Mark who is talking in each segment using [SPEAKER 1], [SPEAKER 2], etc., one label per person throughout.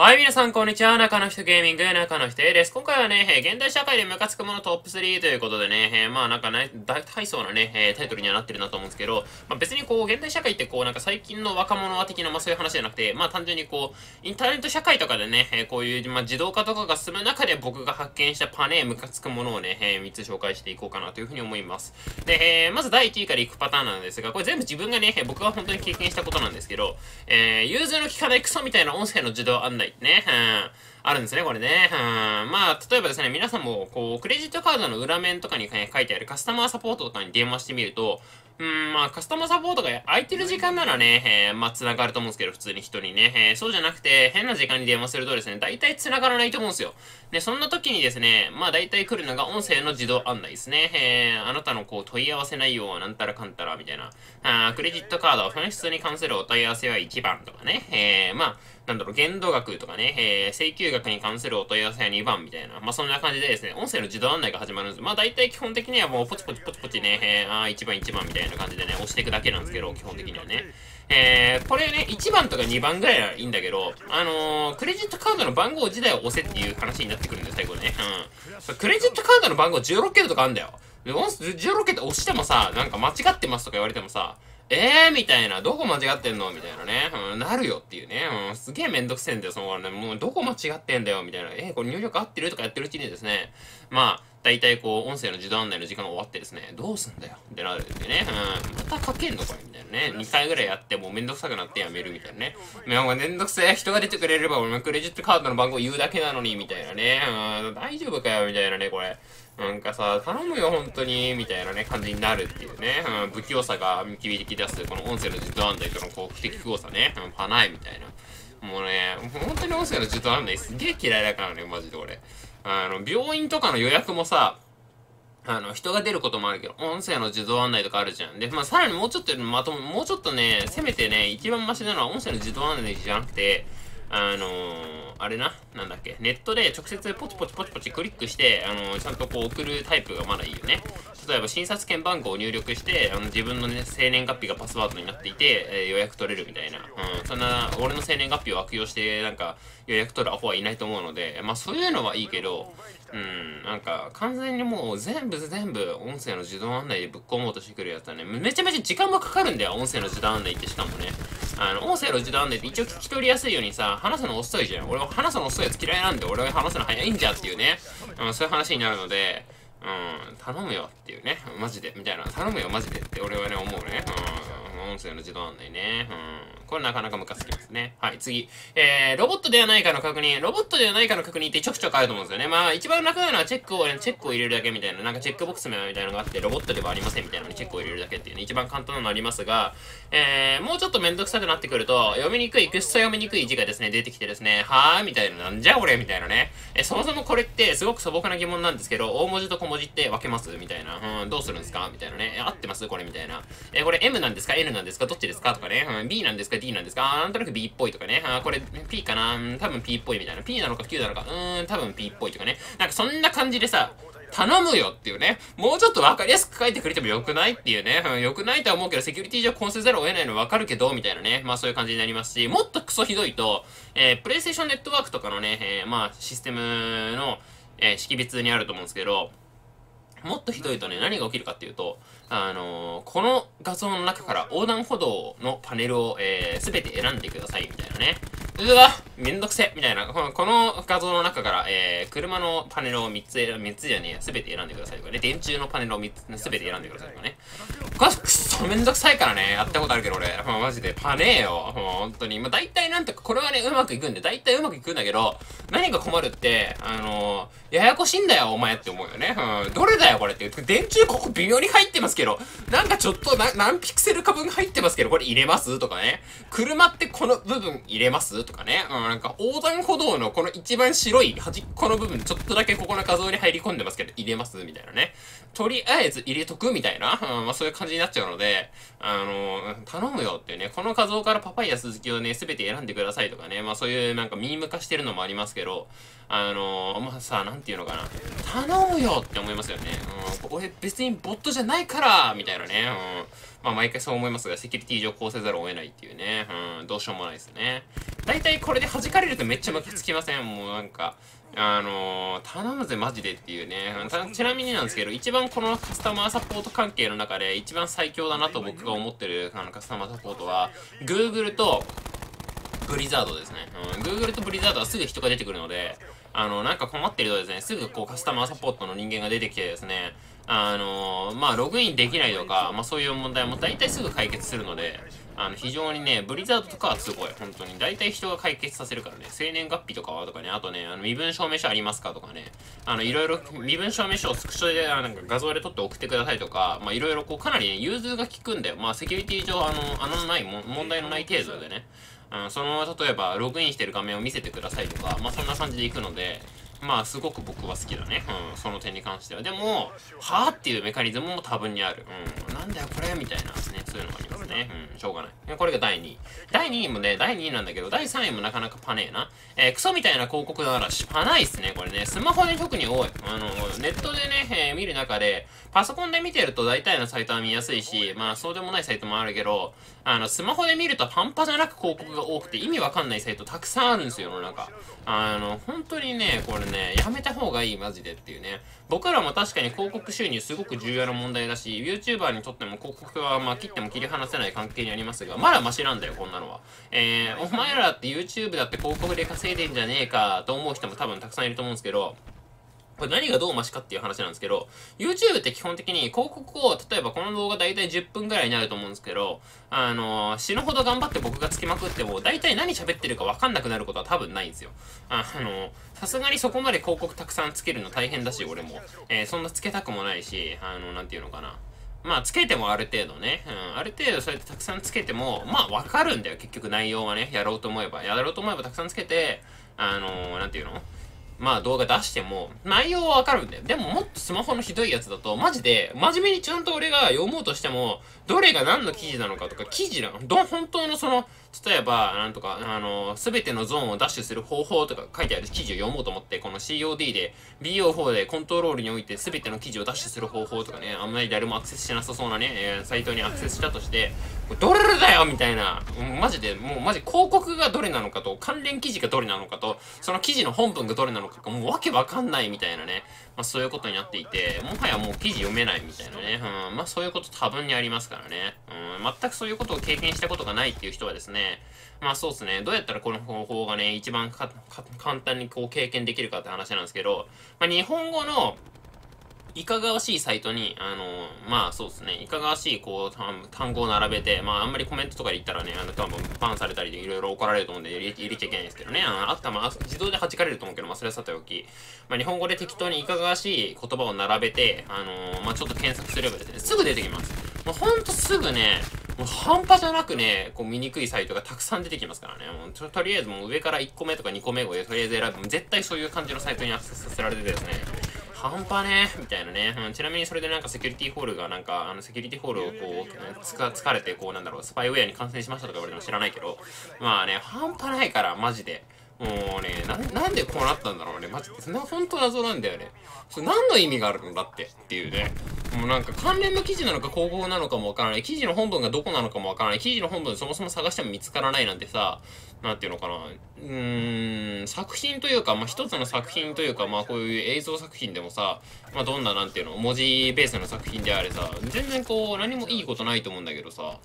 [SPEAKER 1] はい、皆さん、こんにちは。中の人ゲーミング、中の人です。今回はね、えー、現代社会でムカつくものトップ3ということでね、えー、まあなんかね、大体そうなね、えー、タイトルにはなってるなと思うんですけど、まあ別にこう、現代社会ってこう、なんか最近の若者は的な、まあそういう話じゃなくて、まあ単純にこう、インターネット社会とかでね、えこういう、まあ自動化とかが進む中で僕が発見したパネームカつくものをね、え3つ紹介していこうかなというふうに思います。で、えまず第1位からいくパターンなんですが、これ全部自分がね、僕が本当に経験したことなんですけど、え融通の利かないクソみたいな音声の自動案内ね、うんあるんですね、これね。うん。まあ、例えばですね、皆さんも、こう、クレジットカードの裏面とかに書いてあるカスタマーサポートとかに電話してみると、うん、まあ、カスタマーサポートが空いてる時間ならね、えー、まあ、繋がると思うんですけど、普通に人にね。えー、そうじゃなくて、変な時間に電話するとですね、大体繋がらないと思うんですよ。で、そんな時にですね、まあ、大体来るのが音声の自動案内ですね。えー、あなたのこう、問い合わせ内容はなんたらかんたら、みたいな。あクレジットカード、損失に関するお問い合わせは1番とかね。えー、まあ、なんだろう、限度額とかね、えー、請求額に関するお問い合わせは2番みたいな、まあそんな感じでですね、音声の自動案内が始まるんです。まあ大体基本的にはもうポチポチポチポチね、えー、あ1番1番みたいな感じでね、押していくだけなんですけど、基本的にはね。えー、これね、1番とか2番ぐらいはいいんだけど、あのー、クレジットカードの番号自体を押せっていう話になってくるんです、最後ね。うん。クレジットカードの番号16桁とかあんだよ。で、16桁押してもさ、なんか間違ってますとか言われてもさ、えーみたいな、どこ間違ってんの？みたいなね、うん、なるよっていうね、うん、すげえめんどくせえんだよ、そのね、もうどこ間違ってんだよ、みたいな、えー、これ入力合ってる？とかやってるうちにですね、まあ、大体こう、音声の自動案内の時間が終わってですね、どうすんだよってなるんでね、うん、また書けんのこれみたいなね、2回ぐらいやってもうめんどくさくなってやめるみたいなね。いや、もうめんどくせえ、人が出てくれれば俺もクレジットカードの番号言うだけなのに、みたいなね、うん、大丈夫かよ、みたいなね、これ。なんかさ、頼むよ、本当に、みたいなね、感じになるっていうね、うん、不器用さが導き出す、この音声の自動案内とのこう、不適合さね、うん、パないみたいな。もうね、本当に音声の自動案内すげえ嫌いだからね、マジで俺。あの、病院とかの予約もさ、あの、人が出ることもあるけど、音声の自動案内とかあるじゃん。で、まあ、さらにもうちょっとまとも、もうちょっとね、せめてね、一番マシなのは音声の自動案内じゃなくて、あのーあれな、なんだっけ、ネットで直接ポチポチポチポチクリックして、あの、ちゃんとこう送るタイプがまだいいよね。例えば診察券番号を入力して、あの自分のね、生年月日がパスワードになっていて、えー、予約取れるみたいな。うん、そんな、俺の生年月日を悪用して、なんか、予約取るアホはいないと思うので、まあそういうのはいいけど、うん、なんか、完全にもう全部全部音声の自動案内でぶっ込もうとしてくるやつはね、めちゃめちゃ時間もかかるんだよ、音声の自動案内ってしかもね。あの、音声の時短でって一応聞き取りやすいようにさ、話すの遅いじゃん。俺は話すの遅いやつ嫌いなんで、俺は話すの早いんじゃっていうね、うん、そういう話になるので、うん、頼むよっていうね、マジで、みたいな、頼むよマジでって俺はね、思うね。うん、音声の自動案内ね。うんこれなかなかムカつきますね。はい、次。えー、ロボットではないかの確認。ロボットではないかの確認ってちょくちょくあると思うんですよね。まあ、一番楽なのはチェックを、チェックを入れるだけみたいな、なんかチェックボックスみたいなのがあって、ロボットではありませんみたいなのにチェックを入れるだけっていうね、一番簡単なのありますが、えー、もうちょっとめんどくさくなってくると、読みにくい、くっそ読みにくい字がですね、出てきてですね、はぁみたいな、なんじゃ俺みたいなね。えー、そもそもこれってすごく素朴な疑問なんですけど、大文字と小文字って分けますみたいな。うん、どうするんですかみたいなね。合ってますこれみたいな。えー、これ M なんですか ?N なんですか？なんですか？どっちですか？とかね。うん、B なんですか ?D なんですか？なんとなく B っぽいとかね。あ、これ P かな？多分 P っぽいみたいな。P なのか Q なのかうーん、多分 P っぽいとかね。なんかそんな感じでさ、頼むよっていうね。もうちょっとわかりやすく書いてくれてもよくないっていうね。うん、よくないとは思うけど、セキュリティ上こうせざるを得ないのわかるけど、みたいなね。まあそういう感じになりますし、もっとクソひどいと、えー、プレイステーションネットワークとかのね、えー、まあシステムの、えー、識別にあると思うんですけど、もっとひどいとね、何が起きるかっていうと、あのー、この画像の中から横断歩道のパネルを、えー、全て選んでください、みたいなね。うわめんどくせみたいな。この画像の中から、えー、車のパネルを3つ、3つじゃねえや、すべて選んでくださいとかね。電柱のパネルを3つ、すべて選んでくださいとかね。これくっそめんどくさいからね。やったことあるけど俺。まあ、マジで。パネーよ。もう本当に。まあ、大体なんとか、これはね、うまくいくんで、大体うまくいくんだけど、何が困るって、あのー、ややこしいんだよ、お前って思うよね。うん。どれだよ、これって。電柱ここ微妙に入ってますけど、なんかちょっと、何ピクセルか分入ってますけど、これ入れます？とかね。車ってこの部分入れます？とかね。うん、なんか横断歩道のこの一番白い端っこの部分、ちょっとだけここの画像に入り込んでますけど、入れます？みたいなね。とりあえず入れとくみたいな、うん、まあそういう感じになっちゃうので、あの、頼むよってね、この画像からパパイヤ鈴木をね、すべて選んでくださいとかね、まあそういうなんかミーム化してるのもありますけど、あのまあさ、なんていうのかな、頼むよって思いますよね。うん、俺別にボットじゃないからみたいなね、うん。まあ毎回そう思いますが、セキュリティ上こうせざるを得ないっていうね、うん、どうしようもないですね。大体これで弾かれるとめっちゃムカつきません？もうなんか、あのー、頼むぜマジでっていうね。ちなみになんですけど、一番このカスタマーサポート関係の中で一番最強だなと僕が思ってるあのカスタマーサポートは、Google とブリザードですね。うん、Google とブリザードはすぐ人が出てくるので、あの、なんか困ってるとですね、すぐこうカスタマーサポートの人間が出てきてですね、あのー、まあ、ログインできないとか、まあ、そういう問題も大体すぐ解決するので、あの、非常にね、ブリザードとかはすごい、本当に。大体人が解決させるからね、生年月日とかはとかね、あとね、あの、身分証明書ありますかとかね、あの、いろいろ、身分証明書をスクショで、なんか画像で撮って送ってくださいとか、まあ、いろいろこう、かなりね、融通が効くんだよ。まあ、セキュリティ上、あの、穴のない、問題のない程度でね、うん、その、例えば、ログインしてる画面を見せてくださいとか、まあ、そんな感じで行くので、まあ、すごく僕は好きだね。うん、その点に関しては。でも、はぁっていうメカニズムも多分にある。うん、なんだよこれみたいなね、そういうのがありますね。うん、しょうがない。これが第2位。第2位もね、第2位なんだけど、第3位もなかなかパネえな。えー、クソみたいな広告ならし、パないっすね、これね。スマホで特に多い。あの、ネットでね、えー、見る中で、パソコンで見てると大体のサイトは見やすいし、まあ、そうでもないサイトもあるけど、あの、スマホで見ると半端じゃなく広告が多くて意味わかんないサイトたくさんあるんですよ、世の中。あの、本当にね、これね、ねやめた方がいい、マジでっていうね。僕らも確かに広告収入すごく重要な問題だし、YouTuber にとっても広告は、まあ、切っても切り離せない関係にありますが、まだマシなんだよ、こんなのは。えー、お前らって YouTube だって広告で稼いでんじゃねえかと思う人も多分たくさんいると思うんですけど、これ何がどうマシかっていう話なんですけど、YouTube って基本的に広告を、例えばこの動画大体10分ぐらいになると思うんですけど、あのー、死ぬほど頑張って僕がつけまくっても、大体何喋ってるかわかんなくなることは多分ないんですよ。あ、あのー、さすがにそこまで広告たくさんつけるの大変だし、俺も。えー、そんなつけたくもないし、あのー、なんていうのかな。まあ、つけてもある程度ね、うん、ある程度そうやってたくさんつけても、まあ、わかるんだよ、結局内容はね。やろうと思えば。やろうと思えばたくさんつけて、あのー、なんていうの？まあ動画出しても、内容はわかるんだよ。でももっとスマホのひどいやつだと、マジで、真面目にちゃんと俺が読もうとしても、どれが何の記事なのかとか、記事なのど、本当のその、例えば、なんとか、あの、すべてのゾーンをダッシュする方法とか書いてある記事を読もうと思って、この COD で、BO4 でコントロールにおいてすべての記事をダッシュする方法とかね、あんまり誰もアクセスしなさそうなね、サイトにアクセスしたとして、どれだよみたいな、マジで、もうマジ広告がどれなのかと、関連記事がどれなのかと、その記事の本文がどれなのかがもうわけわかんないみたいなね、まあそういうことになっていて、もはやもう記事読めないみたいなね、うん、まあそういうこと多分にありますからね、うん、全くそういうことを経験したことがないっていう人はですね、まあそうですね。どうやったらこの方法がね、一番簡単にこう経験できるかって話なんですけど、まあ日本語のいかがわしいサイトに、あのまあそうですね、いかがわしいこう単語を並べて、まああんまりコメントとかで言ったらね、あの多分バンされたりでいろいろ怒られると思うんで入れ入れちゃいけないんですけどね、あのあったまあ自動で弾かれると思うけど、まあそれはさておき、まあ日本語で適当にいかがわしい言葉を並べて、あのまあちょっと検索すればですね、すぐ出てきます。もうほんとすぐね、もう半端じゃなくね、こう見にくいサイトがたくさん出てきますからね。もうととりあえずもう上から1個目とか2個目をとりあえず選ぶ。絶対そういう感じのサイトにアクセスさせられてですね。半端ねみたいなね、うん。ちなみにそれでなんかセキュリティホールがなんか、あのセキュリティホールをこう、つか、疲れてこうなんだろう、スパイウェアに感染しましたとか言われても知らないけど、まあね、半端ないから、マジで。もうね、な、んでこうなったんだろうね。マジで。そんな本当謎なんだよね。それ何の意味があるんだってっていうね。もうなんか関連の記事なのか広告なのかもわからない。記事の本文がどこなのかもわからない。記事の本文そもそも探しても見つからないなんてさ、なんていうのかな。うーん、作品というか、まあ、一つの作品というか、まあ、こういう映像作品でもさ、まあ、どんな、なんていうの、文字ベースの作品であれさ、全然こう、何もいいことないと思うんだけどさ、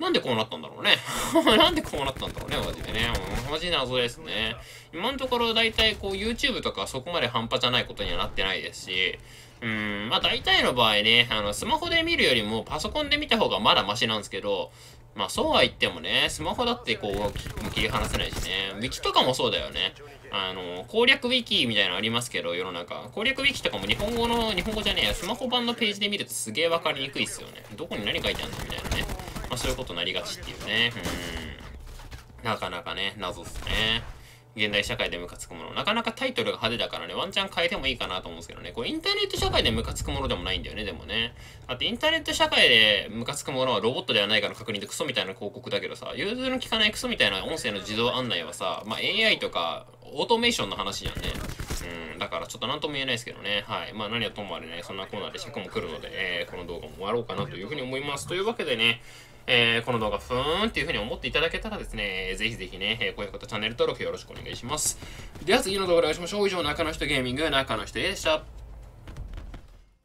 [SPEAKER 1] なんでこうなったんだろうね。なんでこうなったんだろうね、マジでね。マジ謎ですね。今のところ大体こう YouTube とかそこまで半端じゃないことにはなってないですし、うん、まあ大体の場合ね、あの、スマホで見るよりもパソコンで見た方がまだマシなんですけど、まあそうは言ってもね、スマホだってこう、切り離せないしね。ウィキとかもそうだよね。あの、攻略ウィキみたいなのありますけど、世の中。攻略ウィキとかも日本語の、日本語じゃねえや、スマホ版のページで見るとすげえわかりにくいっすよね。どこに何書いてあるのみたいなね。まあそういうことになりがちっていうね。うん。なかなかね、謎っすね。現代社会でムカつくもの。なかなかタイトルが派手だからね、ワンチャン変えてもいいかなと思うんですけどね。これインターネット社会でムカつくものでもないんだよね、でもね。だってインターネット社会でムカつくものはロボットではないかの確認でクソみたいな広告だけどさ、融通の効かないクソみたいな音声の自動案内はさ、まあ AI とかオートメーションの話じゃんね。だからちょっと何とも言えないですけどね。はい。まあ何はともあれね、そんなコーナーで尺も来るので、えー、この動画も終わろうかなというふうに思います。というわけでね、えー、この動画ふーんっていうふうに思っていただけたらですね、ぜひぜひね、えー、高評価とチャンネル登録よろしくお願いします。では次の動画でお会いしましょう。以上、中の人ゲーミング、中の人でした。